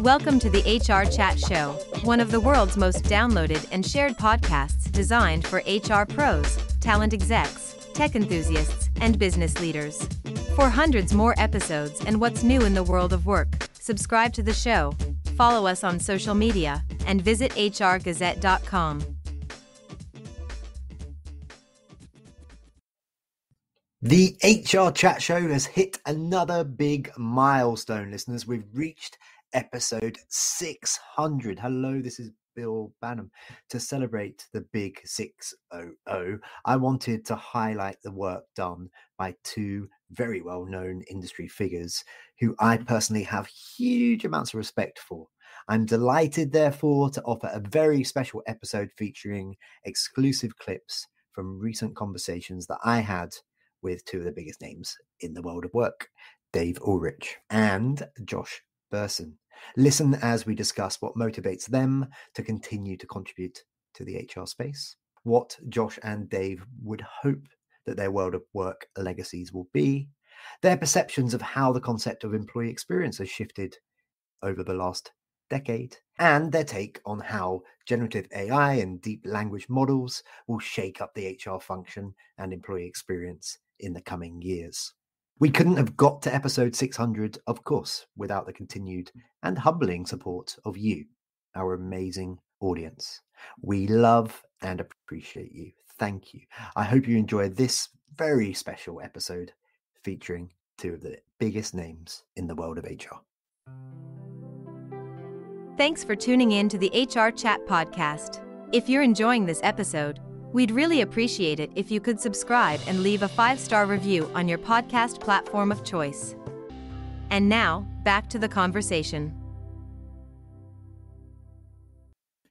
Welcome to the HR Chat Show, one of the world's most downloaded and shared podcasts designed for HR pros, talent execs, tech enthusiasts, and business leaders. For hundreds more episodes and what's new in the world of work, subscribe to the show, follow us on social media, and visit hrgazette.com. The HR Chat Show has hit another big milestone, listeners. We've reached episode 600. Hello, this is Bill Banham. To celebrate the big 600, I wanted to highlight the work done by two very well known industry figures who I personally have huge amounts of respect for. I'm delighted, therefore, to offer a very special episode featuring exclusive clips from recent conversations that I had with two of the biggest names in the world of work Dave Ulrich and Josh Bersin. Listen as we discuss what motivates them to continue to contribute to the HR space, what Josh and Dave would hope that their world of work legacies will be, their perceptions of how the concept of employee experience has shifted over the last decade, and their take on how generative AI and deep language models will shake up the HR function and employee experience in the coming years. We couldn't have got to episode 600, of course, without the continued and humbling support of you, our amazing audience. We love and appreciate you. Thank you. I hope you enjoy this very special episode featuring two of the biggest names in the world of HR. Thanks for tuning in to the HR Chat Podcast. If you're enjoying this episode, we'd really appreciate it if you could subscribe and leave a five star review on your podcast platform of choice. And now, back to the conversation.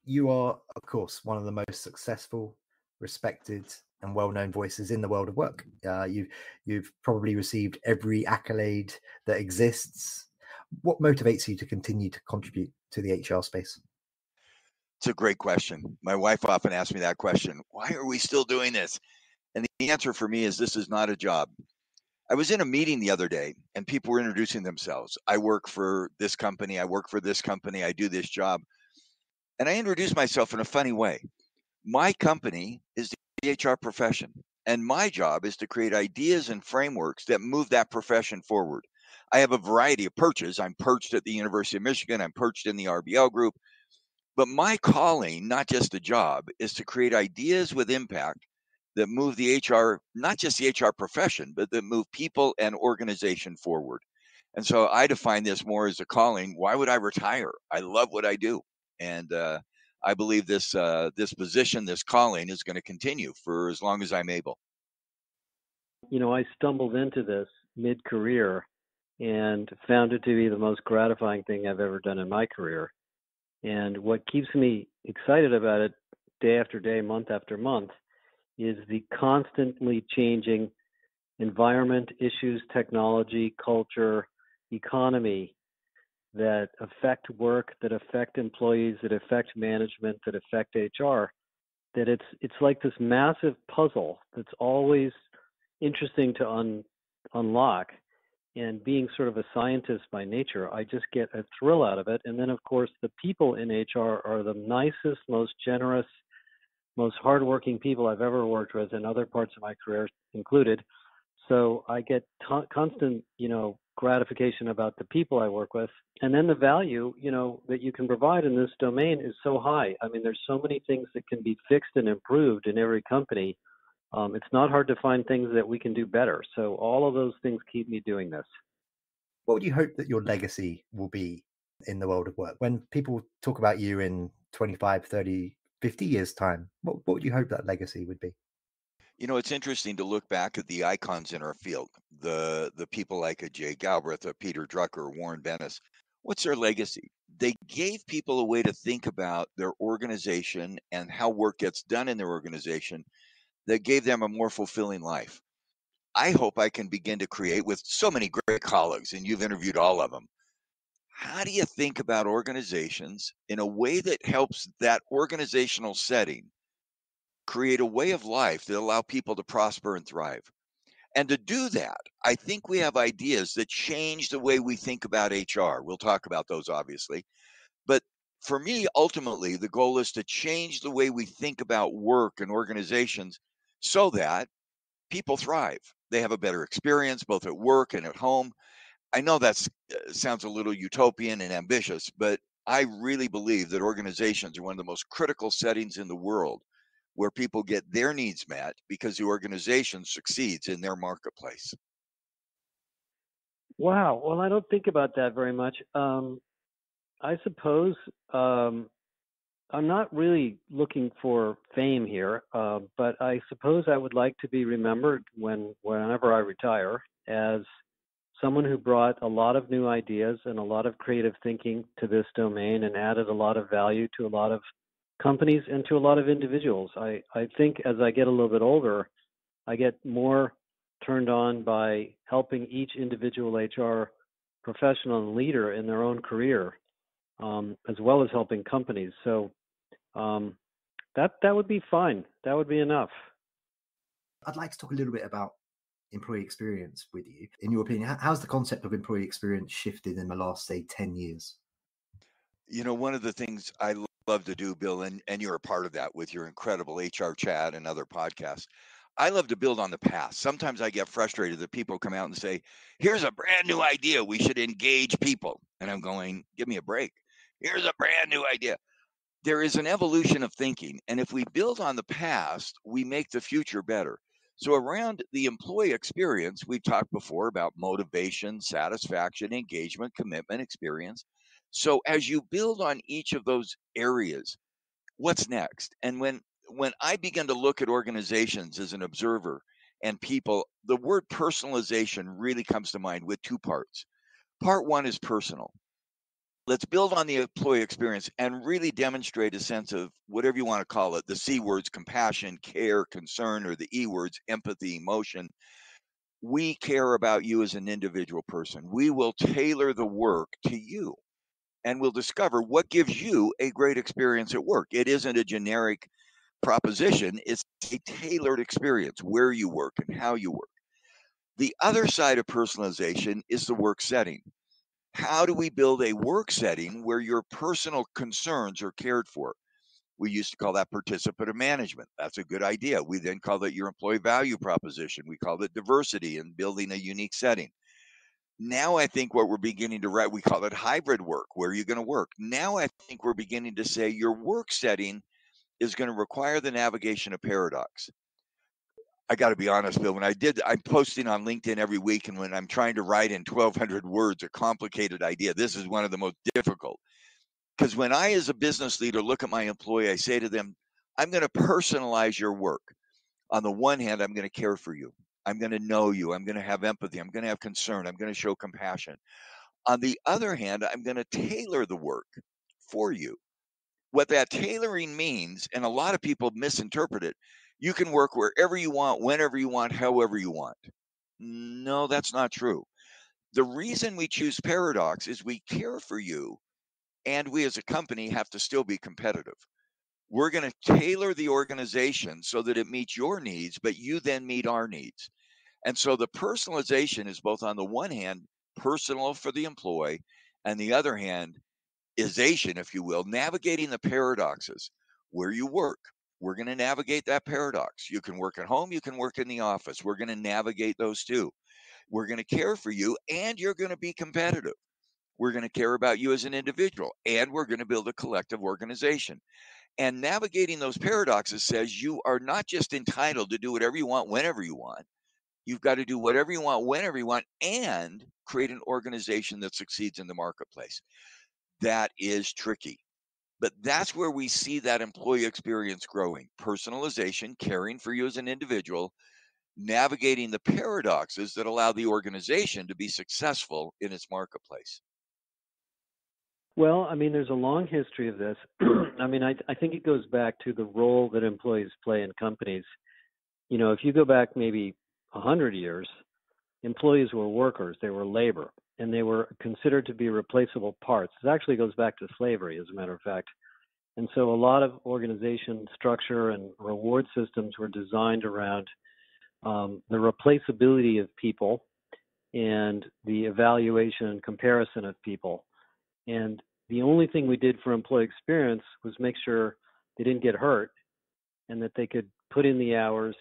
You are, of course, one of the most successful, respected, and well-known voices in the world of work. Uh, you've you've probably received every accolade that exists. What motivates you to continue to contribute to the HR space? It's a great question. My wife often asks me that question Why are we still doing this? And the answer for me is this is not a job. I was in a meeting the other day and people were introducing themselves. I work for this company, I work for this company, I do this job. And I introduced myself in a funny way. My company is the HR profession, and my job is to create ideas and frameworks that move that profession forward. I have a variety of perches. I'm perched at the University of Michigan, I'm perched in the RBL group. But my calling, not just a job, is to create ideas with impact that move the HR, not just the HR profession, but that move people and organization forward. And so I define this more as a calling. Why would I retire? I love what I do. And uh, I believe this uh, this position, this calling, is going to continue for as long as I'm able. You know, I stumbled into this mid-career and found it to be the most gratifying thing I've ever done in my career. And what keeps me excited about it day after day, month after month, is the constantly changing environment, issues, technology, culture, economy that affect work, that affect employees, that affect management, that affect HR. That it's it's like this massive puzzle that's always interesting to un, unlock and being sort of a scientist by nature, I just get a thrill out of it. And then, of course, the people in HR are the nicest, most generous, most hardworking people I've ever worked with, and other parts of my career included. So I get t- constant, you know, gratification about the people I work with, and then the value, you know, that you can provide in this domain is so high. I mean, there's so many things that can be fixed and improved in every company um, it's not hard to find things that we can do better. So all of those things keep me doing this. What would you hope that your legacy will be in the world of work? When people talk about you in 25, 30, 50 years' time, what, what would you hope that legacy would be? You know, it's interesting to look back at the icons in our field, the the people like a Jay Galbraith, a Peter Drucker, Warren Bennis. What's their legacy? They gave people a way to think about their organization and how work gets done in their organization that gave them a more fulfilling life. I hope I can begin to create with so many great colleagues, and you've interviewed all of them. How do you think about organizations in a way that helps that organizational setting create a way of life that allow people to prosper and thrive? And to do that, I think we have ideas that change the way we think about HR. We'll talk about those obviously. But for me, ultimately, the goal is to change the way we think about work and organizations so that people thrive. They have a better experience both at work and at home. I know that uh, sounds a little utopian and ambitious, but I really believe that organizations are one of the most critical settings in the world where people get their needs met because the organization succeeds in their marketplace. Wow. Well, I don't think about that very much. Um, I suppose um, I'm not really looking for fame here, uh, but I suppose I would like to be remembered when whenever I retire as someone who brought a lot of new ideas and a lot of creative thinking to this domain and added a lot of value to a lot of companies and to a lot of individuals. I, I think as I get a little bit older, I get more turned on by helping each individual HR professional and leader in their own career, um, as well as helping companies. So um, that that would be fine. That would be enough. I'd like to talk a little bit about employee experience with you. In your opinion, how's the concept of employee experience shifted in the last, say, 10 years? You know, one of the things I love to do, Bill, and, and you're a part of that with your incredible HR chat and other podcasts. I love to build on the past. Sometimes I get frustrated that people come out and say, here's a brand new idea. We should engage people. And I'm going, give me a break. Here's a brand new idea. There is an evolution of thinking. And if we build on the past, we make the future better. So, around the employee experience, we've talked before about motivation, satisfaction, engagement, commitment, experience. So, as you build on each of those areas, what's next? And when when I begin to look at organizations as an observer and people, the word personalization really comes to mind with two parts. Part one is personal let's build on the employee experience and really demonstrate a sense of whatever you want to call it the C words, compassion, care, concern, or the E words, empathy, emotion. We care about you as an individual person. We will tailor the work to you and we'll discover what gives you a great experience at work. It isn't a generic proposition, it's a tailored experience where you work and how you work. The other side of personalization is the work setting how do we build a work setting where your personal concerns are cared for? We used to call that participative management. That's a good idea. We then call it your employee value proposition. We call it diversity and building a unique setting. Now I think what we're beginning to write, we call it hybrid work. Where are you going to work? Now I think we're beginning to say your work setting is going to require the navigation of paradox. I got to be honest, Bill. When I did, I'm posting on LinkedIn every week, and when I'm trying to write in 1,200 words a complicated idea, this is one of the most difficult. Because when I, as a business leader, look at my employee, I say to them, I'm going to personalize your work. On the one hand, I'm going to care for you. I'm going to know you. I'm going to have empathy. I'm going to have concern. I'm going to show compassion. On the other hand, I'm going to tailor the work for you. What that tailoring means, and a lot of people misinterpret it, you can work wherever you want, whenever you want, however you want. No, that's not true. The reason we choose Paradox is we care for you, and we as a company have to still be competitive. We're going to tailor the organization so that it meets your needs, but you then meet our needs. And so the personalization is both on the one hand, personal for the employee, and the other hand, isation, if you will, navigating the paradoxes where you work, we're going to navigate that paradox. You can work at home, you can work in the office. We're going to navigate those two. We're going to care for you, and you're going to be competitive. We're going to care about you as an individual, and we're going to build a collective organization. And navigating those paradoxes says you are not just entitled to do whatever you want whenever you want. You've got to do whatever you want whenever you want and create an organization that succeeds in the marketplace. That is tricky. But that's where we see that employee experience growing personalization, caring for you as an individual, navigating the paradoxes that allow the organization to be successful in its marketplace. Well, I mean, there's a long history of this. I mean, I, I think it goes back to the role that employees play in companies. You know, if you go back maybe 100 years, employees were workers, they were labor and they were considered to be replaceable parts. It actually goes back to slavery, as a matter of fact. And so a lot of organization structure and reward systems were designed around um, the replaceability of people and the evaluation and comparison of people. And the only thing we did for employee experience was make sure they didn't get hurt and that they could put in the hours,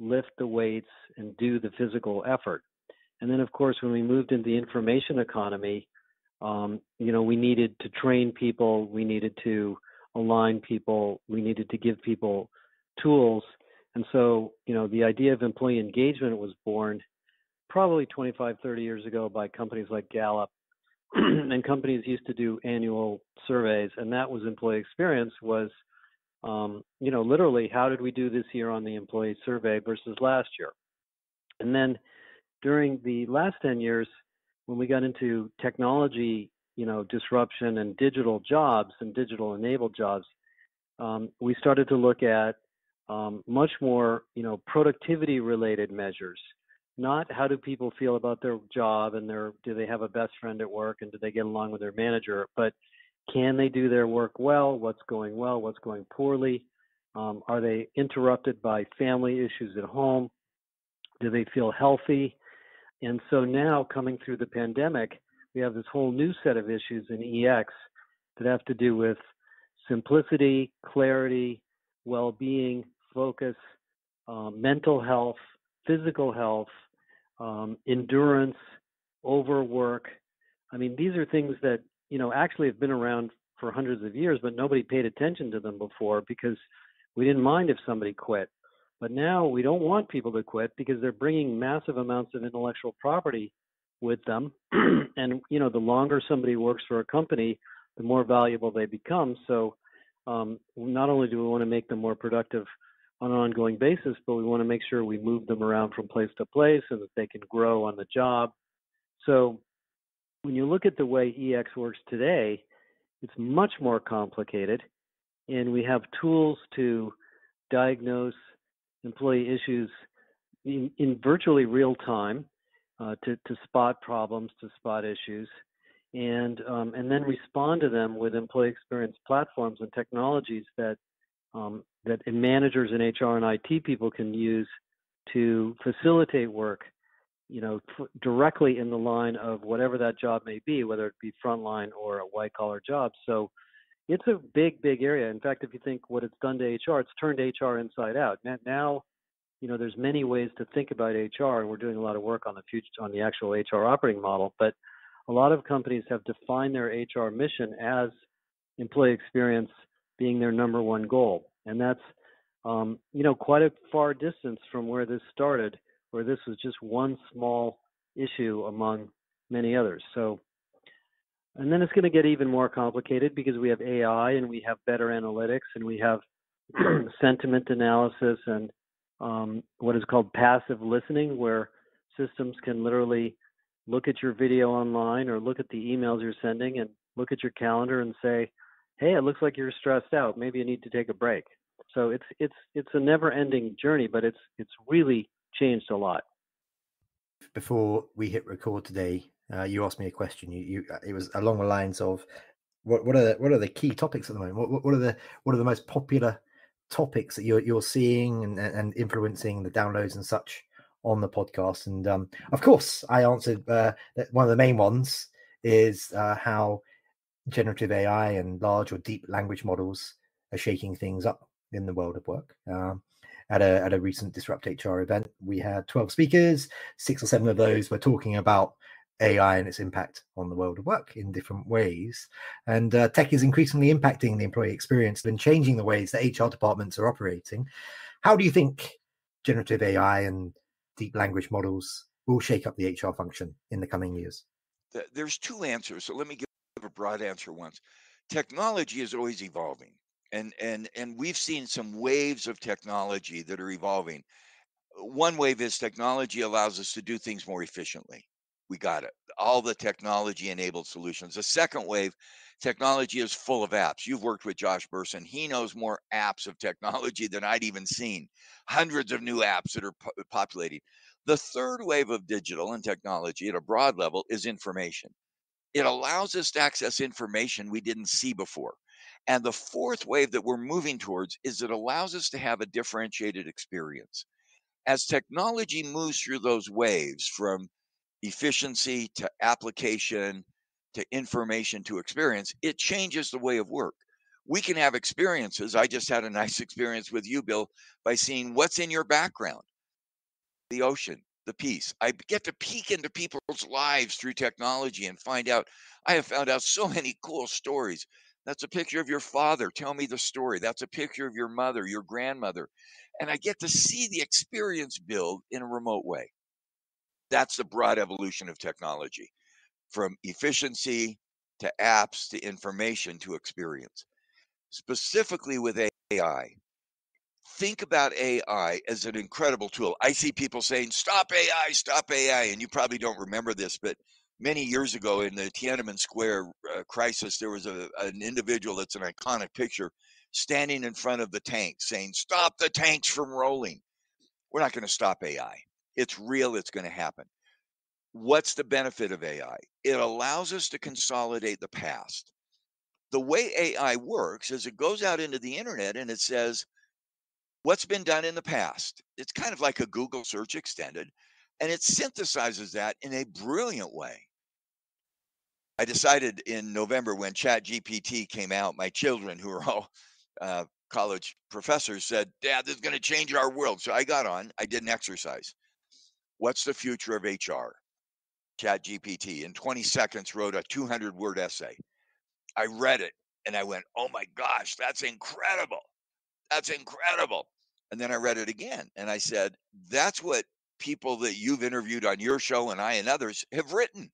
lift the weights, and do the physical effort. And then, of course, when we moved into the information economy, um, you know, we needed to train people, we needed to align people, we needed to give people tools. And so, you know, the idea of employee engagement was born probably 25, 30 years ago by companies like Gallup. and companies used to do annual surveys, and that was employee experience was, um, you know, literally how did we do this year on the employee survey versus last year? And then during the last 10 years, when we got into technology, you know, disruption and digital jobs and digital enabled jobs, um, we started to look at um, much more, you know, productivity related measures. Not how do people feel about their job and their do they have a best friend at work and do they get along with their manager, but can they do their work well? What's going well? What's going poorly? Um, are they interrupted by family issues at home? Do they feel healthy? And so now, coming through the pandemic, we have this whole new set of issues in EX that have to do with simplicity, clarity, well being, focus, um, mental health, physical health, um, endurance, overwork. I mean, these are things that, you know, actually have been around for hundreds of years, but nobody paid attention to them before because we didn't mind if somebody quit. But now we don't want people to quit because they're bringing massive amounts of intellectual property with them. and you know, the longer somebody works for a company, the more valuable they become. So um, not only do we want to make them more productive on an ongoing basis, but we want to make sure we move them around from place to place so that they can grow on the job. So when you look at the way EX works today, it's much more complicated, and we have tools to diagnose employee issues in, in virtually real time uh, to, to spot problems, to spot issues, and um, and then respond to them with employee experience platforms and technologies that um, that managers and HR and IT people can use to facilitate work, you know, f- directly in the line of whatever that job may be, whether it be frontline or a white collar job. So it's a big, big area. In fact, if you think what it's done to HR, it's turned HR inside out. Now, you know, there's many ways to think about HR, and we're doing a lot of work on the future on the actual HR operating model. But a lot of companies have defined their HR mission as employee experience being their number one goal, and that's um, you know quite a far distance from where this started, where this was just one small issue among many others. So and then it's going to get even more complicated because we have AI and we have better analytics and we have sentiment analysis and um, what is called passive listening, where systems can literally look at your video online or look at the emails you're sending and look at your calendar and say, "Hey, it looks like you're stressed out. Maybe you need to take a break." So it's it's it's a never-ending journey, but it's it's really changed a lot. Before we hit record today, uh, you asked me a question. You, you, uh, it was along the lines of what, what are the, what are the key topics at the moment? What, what are the what are the most popular topics that you're you're seeing and, and influencing the downloads and such on the podcast? And um, of course, I answered uh, that one of the main ones is uh, how generative AI and large or deep language models are shaking things up in the world of work. Um, at a at a recent Disrupt HR event, we had 12 speakers. Six or seven of those were talking about AI and its impact on the world of work in different ways. And uh, tech is increasingly impacting the employee experience and changing the ways that HR departments are operating. How do you think generative AI and deep language models will shake up the HR function in the coming years? There's two answers. So let me give a broad answer once. Technology is always evolving. And, and and we've seen some waves of technology that are evolving. One wave is technology allows us to do things more efficiently we got it. All the technology enabled solutions. The second wave, technology is full of apps. You've worked with Josh Bersin. He knows more apps of technology than I'd even seen. Hundreds of new apps that are po- populating. The third wave of digital and technology at a broad level is information. It allows us to access information we didn't see before. And the fourth wave that we're moving towards is it allows us to have a differentiated experience As technology moves through those waves from efficiency to application to information to experience, it changes the way of work. We can have experiences. I just had a nice experience with you, Bill, by seeing what's in your background the ocean, the peace. I get to peek into people's lives through technology and find out. I have found out so many cool stories. That's a picture of your father. Tell me the story. That's a picture of your mother, your grandmother. And I get to see the experience build in a remote way. That's the broad evolution of technology from efficiency to apps to information to experience. Specifically with AI, think about AI as an incredible tool. I see people saying, stop AI, stop AI. And you probably don't remember this, but many years ago in the Tiananmen Square uh, crisis, there was a, an individual that's an iconic picture standing in front of the tank saying, Stop the tanks from rolling. We're not going to stop AI. It's real, it's going to happen. What's the benefit of AI? It allows us to consolidate the past. The way AI works is it goes out into the internet and it says, what's been done in the past. It's kind of like a Google search extended, and it synthesizes that in a brilliant way. I decided in November when ChatGPT came out, my children, who are all uh, college professors, said, Dad, this is going to change our world. So I got on, I did an exercise. What's the future of HR? ChatGPT in 20 seconds wrote a 200 word essay. I read it and I went, oh my gosh, that's incredible. That's incredible. And then I read it again and I said, that's what people that you've interviewed on your show and I and others have written.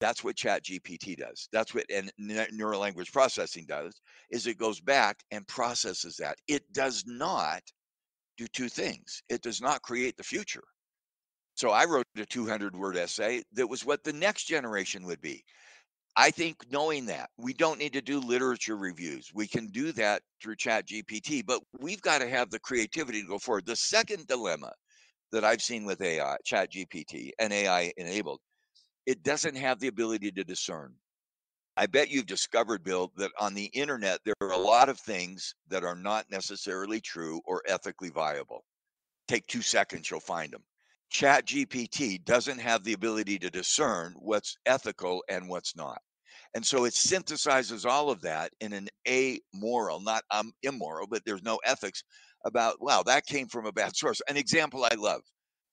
That's what Chat GPT does. That's what and neural language processing does is it goes back and processes that. It does not do two things. It does not create the future. So I wrote a 200 word essay that was what the next generation would be. I think knowing that we don't need to do literature reviews. We can do that through Chat GPT, but we've got to have the creativity to go forward. The second dilemma that I've seen with AI, Chat GPT and AI enabled, it doesn't have the ability to discern. I bet you've discovered, Bill, that on the internet, there are a lot of things that are not necessarily true or ethically viable. Take two seconds, you'll find them. Chat GPT doesn't have the ability to discern what's ethical and what's not. And so it synthesizes all of that in an amoral, not um, immoral, but there's no ethics about, wow, that came from a bad source. An example I love.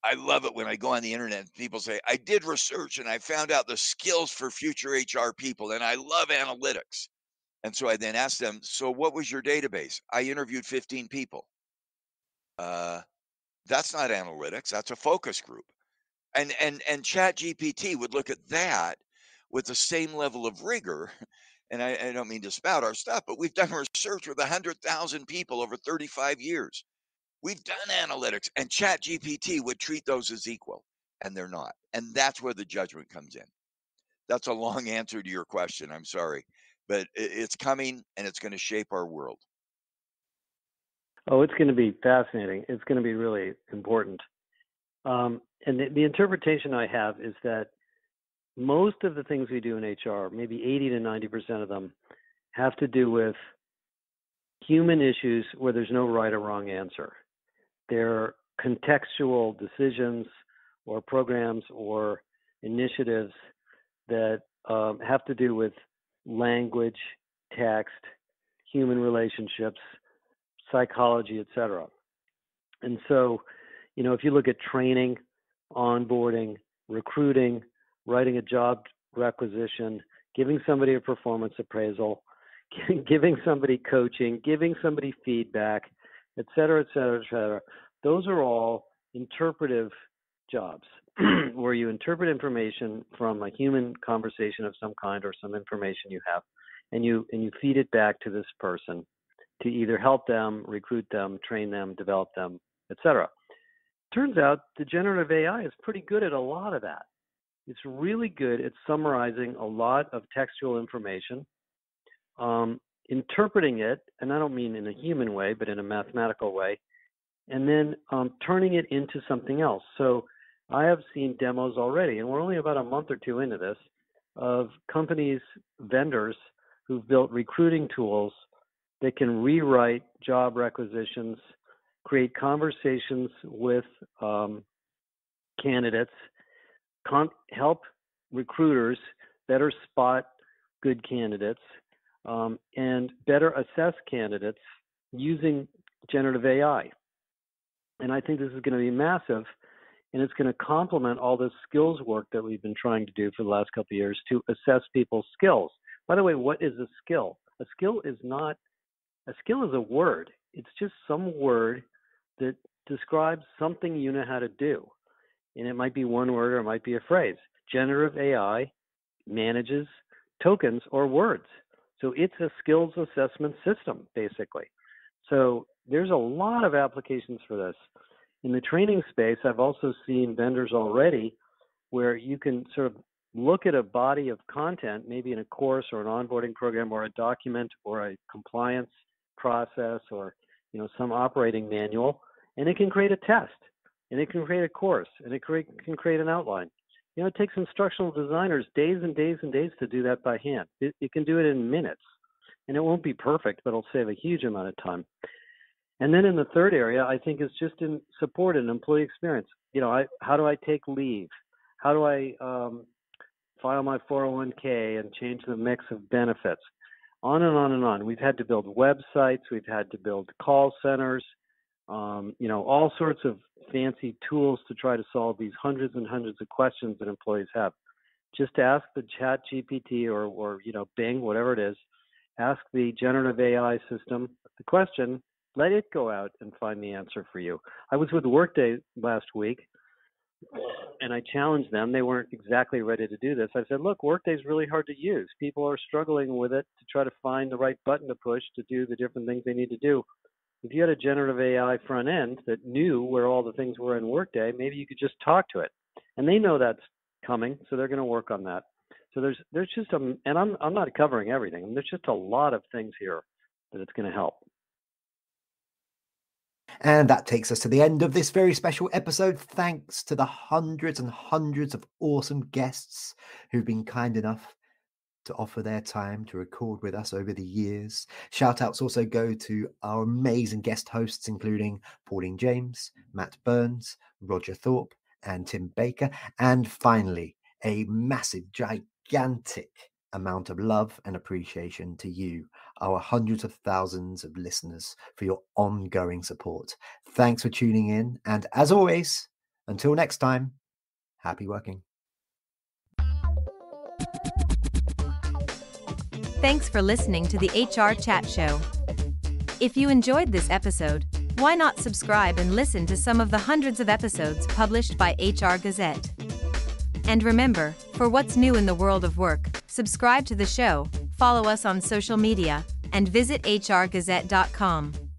I love it when I go on the internet and people say, I did research and I found out the skills for future HR people, and I love analytics. And so I then ask them, So what was your database? I interviewed 15 people. Uh, that's not analytics, that's a focus group. And and and Chat GPT would look at that with the same level of rigor. And I, I don't mean to spout our stuff, but we've done research with 100,000 people over 35 years. We've done analytics, and Chat GPT would treat those as equal, and they're not. And that's where the judgment comes in. That's a long answer to your question. I'm sorry, but it's coming and it's going to shape our world. Oh, it's going to be fascinating. It's going to be really important. Um, and the, the interpretation I have is that most of the things we do in HR, maybe 80 to 90% of them, have to do with human issues where there's no right or wrong answer. They're contextual decisions or programs or initiatives that um, have to do with language, text, human relationships, psychology, etc. And so, you know, if you look at training, onboarding, recruiting, writing a job requisition, giving somebody a performance appraisal, giving somebody coaching, giving somebody feedback, et cetera, et cetera, et cetera. Those are all interpretive jobs where you interpret information from a human conversation of some kind or some information you have and you and you feed it back to this person to either help them, recruit them, train them, develop them, etc. Turns out the generative AI is pretty good at a lot of that. It's really good at summarizing a lot of textual information, um, interpreting it, and I don't mean in a human way, but in a mathematical way, and then um, turning it into something else. So I have seen demos already, and we're only about a month or two into this, of companies, vendors who've built recruiting tools that can rewrite job requisitions create conversations with um, candidates, con- help recruiters better spot good candidates, um, and better assess candidates using generative AI. And I think this is going to be massive, and it's going to complement all this skills work that we've been trying to do for the last couple of years to assess people's skills. By the way, what is a skill? A skill is not a skill is a word. It's just some word that describes something you know how to do. And it might be one word or it might be a phrase. Generative AI manages tokens or words. So it's a skills assessment system, basically. So there's a lot of applications for this. In the training space, I've also seen vendors already where you can sort of look at a body of content, maybe in a course or an onboarding program or a document or a compliance process or you know some operating manual, and it can create a test, and it can create a course, and it can create an outline. You know, it takes instructional designers days and days and days to do that by hand. It, it can do it in minutes, and it won't be perfect, but it'll save a huge amount of time. And then in the third area, I think is just in support and employee experience. You know, I, how do I take leave? How do I um, file my 401k and change the mix of benefits? On and on and on. We've had to build websites. We've had to build call centers. Um, you know, all sorts of fancy tools to try to solve these hundreds and hundreds of questions that employees have. Just ask the chat GPT or, or you know, Bing, whatever it is, ask the generative AI system the question, let it go out and find the answer for you. I was with Workday last week and I challenged them. They weren't exactly ready to do this. I said, look, Workday's really hard to use. People are struggling with it to try to find the right button to push to do the different things they need to do if you had a generative AI front end that knew where all the things were in Workday, maybe you could just talk to it. And they know that's coming, so they're going to work on that. So there's there's just a and I'm I'm not covering everything. There's just a lot of things here that it's going to help. And that takes us to the end of this very special episode. Thanks to the hundreds and hundreds of awesome guests who've been kind enough to offer their time to record with us over the years. Shout outs also go to our amazing guest hosts, including Pauline James, Matt Burns, Roger Thorpe, and Tim Baker. And finally, a massive, gigantic amount of love and appreciation to you, our hundreds of thousands of listeners, for your ongoing support. Thanks for tuning in. And as always, until next time, happy working. Thanks for listening to the HR Chat Show. If you enjoyed this episode, why not subscribe and listen to some of the hundreds of episodes published by HR Gazette? And remember, for what's new in the world of work, subscribe to the show, follow us on social media, and visit hrgazette.com.